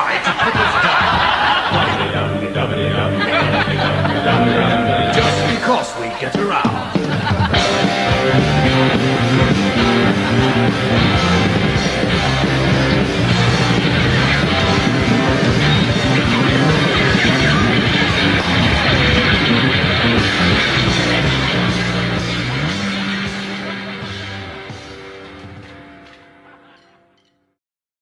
Just because we get around.